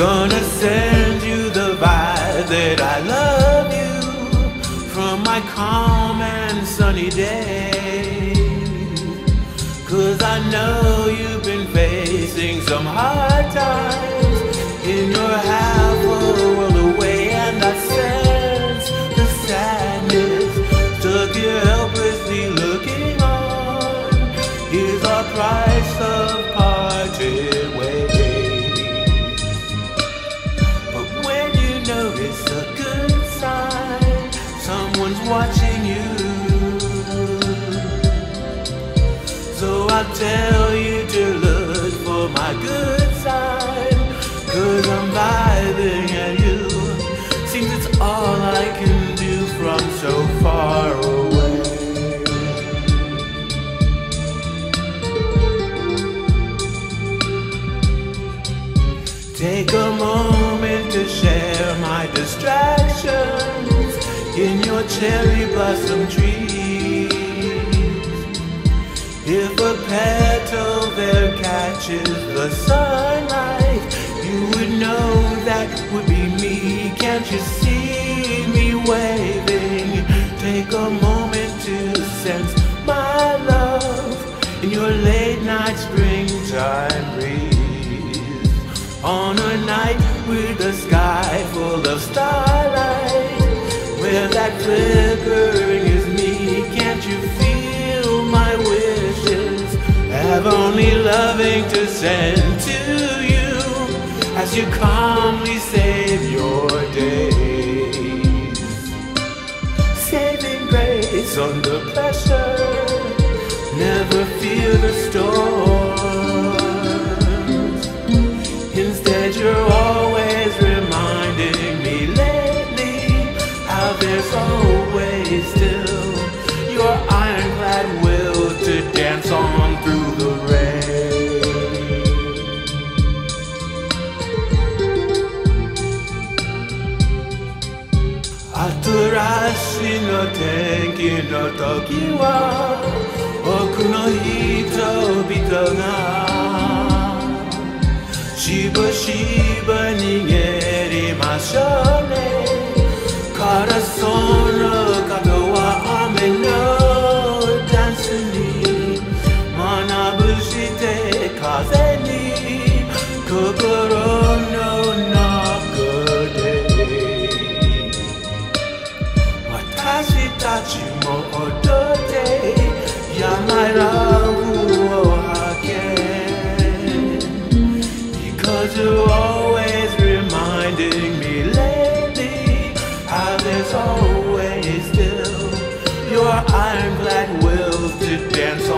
Gonna send you the vibe that I love you from my calm and sunny day. Cause I know watching you. So I tell you to look for my good side. Cause I'm vibing at you. Seems it's all I can do from so far away. Take a moment to share my distractions in your cherry blossom trees. If a petal there catches the sunlight, you would know that would be me. Can't you see me waving? Take a moment to sense my love in your late night springtime breeze. On a night with the sky full of starlight, that flickering is me. Can't you feel my wishes? Have only loving to send to you as you calmly save your days. Saving grace under pressure, never fear the storms. always still your ironclad will to dance on through the rain. Aturashi no tenki no toki wa oku no hito ga しぶしぶ逃げりましょうねか words always reminding me lately how there's always still your ironclad will to dance.